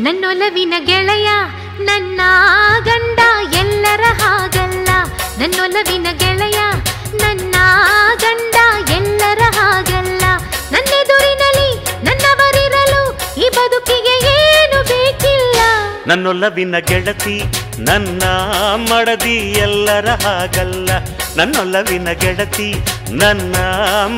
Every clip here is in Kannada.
ನನ್ನೊಲವಿನ ಗೆಳೆಯ, ನನ್ನ ಗಂಡ ಎಲ್ಲರ ಹಾಗಲ್ಲ. ನನ್ನೊಲವಿನ ಗೆಳೆಯ, ನನ್ನ ಗಂಡ ಎಲ್ಲರ ಹಾಗಲ್ಲ. ನನ್ನೆದುರಿನಲ್ಲಿ, ನನ್ನವರಿರಲು ಈ ಬದುಕಿಗೆ ಏನು ಬೇಕಿಲ್ಲ. ನನ್ನೊಲವಿನ ಗೆಳತಿ, ನನ್ನ ಮಡದಿ ಎಲ್ಲರ ಹಾಗಲ್ಲ. ನನ್ನೊಲವಿನ ಗೆಳತಿ, ನನ್ನ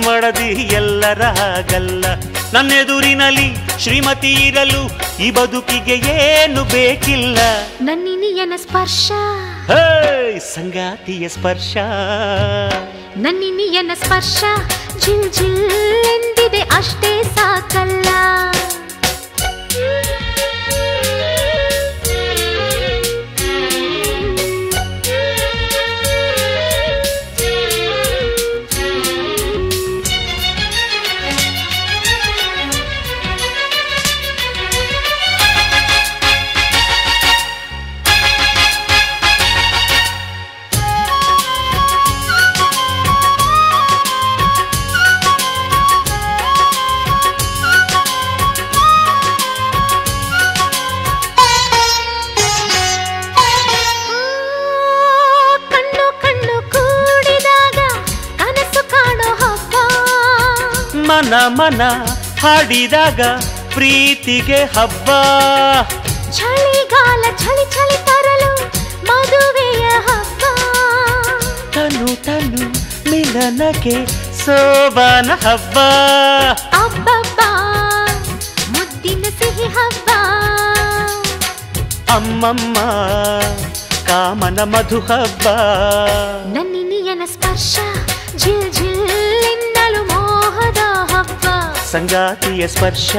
ಮಡದಿ ಎಲ್ಲರ ಹಾಗಲ್ಲ. ನನ್ನೆದುರಿನಲ್ಲಿ ಶ್ರೀಮತಿ ಇರಲು ಈ ಬದುಕಿಗೆ ಏನು ಬೇಕಿಲ್ಲ. ನನ್ನಿನಿಯನ ಸ್ಪರ್ಶ. ಹೇ ಸಂಗಾತಿಯ ಸ್ಪರ್ಶ. ನನ್ನಿನಿಯನ ಸ್ಪರ್ಶ. ಜಿಲ್ ಜಿಲ್ ಮನ ಮನ ಹಾಡಿದಾಗ ಪ್ರೀತಿಗೆ ಹಬ್ಬ. ಚಳಿಗಾಲ ಚಳಿ ಚಳಿ ತರಲು ಮದುವೆಯ ಹಬ್ಬ. ತನು ತನು ಮಿಲನಕ್ಕೆ ಸೋಬಾನ ಹಬ್ಬ. ಅಬ್ಬಬ್ಬ ಮುದ್ದಿನ ಸಿಹಿ ಹಬ್ಬ. ಅಮ್ಮಮ್ಮ ಕಾಮನ ಮಧು ಹಬ್ಬ. ನನ್ನಿನಿಯನ ಸ್ಪರ್ಶ ಜಿಲ್ ಜಿಲ್ ಸಂಗಾತಿಯ ಸ್ಪರ್ಶ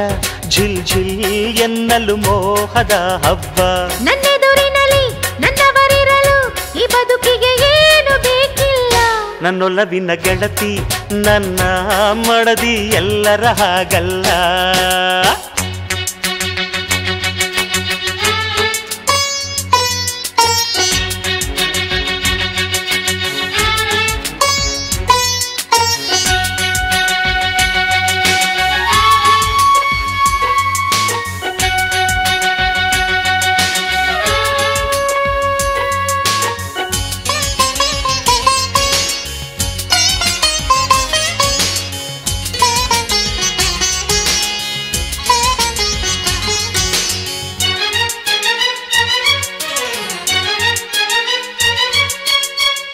ಜಿಲ್ ಜಿಲ್ ಎನ್ನಲು ಮೋಹದ ಹಬ್ಬ. ನನ್ನೆದುರಿನಲ್ಲಿ ನನ್ನವರಿರಲು ಈ ಬದುಕಿಗೆ ಏನು ಬೇಕಿಲ್ಲ. ನನ್ನೊಲವಿನ ಗೆಳತಿ ನನ್ನ ಮಡದಿ ಎಲ್ಲರ ಹಾಗಲ್ಲ.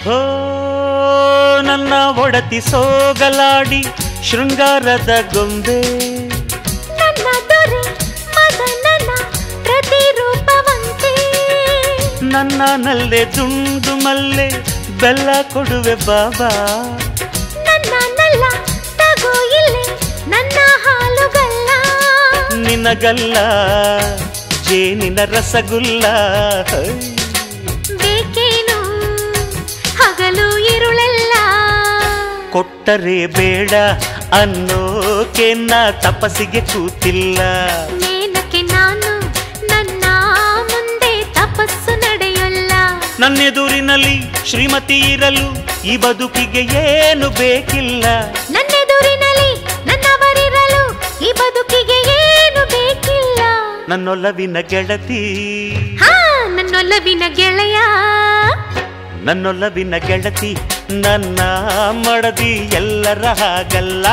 ಹೋ ನನ್ನ ಒಡತಿ ಸೋಗಲಾಡಿ ಶೃಂಗಾರದ ಗೊಂಬೆ. ನನ್ನ ದೊರೆ ಮದನನ ಪ್ರತಿರೂಪವಂತೆ. ನನ್ನ ನಲ್ಲೆ ತುಂಡು ಮಲ್ಲೆ ಬೆಲ್ಲ ಕೊಡುವೆ ಬಾಬಾ. ನಿನಗಲ್ಲ ಜೇನಿನ ರಸಗುಲ್ಲ. ಕೊಟ್ಟರೆ ಬೇಡ ಅನ್ನೋಕೆ ನಾ ತಪಸ್ಸಿಗೆ ಕೂತಿಲ್ಲ. ಏನಕ್ಕೆ ನಾನು ನನ್ನ ಮುಂದೆ ತಪಸ್ಸು ನಡೆಯಲ್ಲ? ನನ್ನೆದುರಿನಲ್ಲಿ ಶ್ರೀಮತಿ ಇರಲು ಈ ಬದುಕಿಗೆ ಏನು ಬೇಕಿಲ್ಲ. ನನ್ನೆದುರಿನಲ್ಲಿ ನನ್ನವರಿರಲು ಈ ಬದುಕಿಗೆ ಏನು ಬೇಕಿಲ್ಲ? ನನ್ನೊಲವಿನ ಗೆಳತಿ. ಹಾ ನನ್ನೊಲವಿನ ಗೆಳೆಯ. ನನ್ನೊಲವಿನ ಗೆಳತಿ. ನನ್ನ ಮಡದಿ ಎಲ್ಲರ ಹಾಗಲ್ಲ.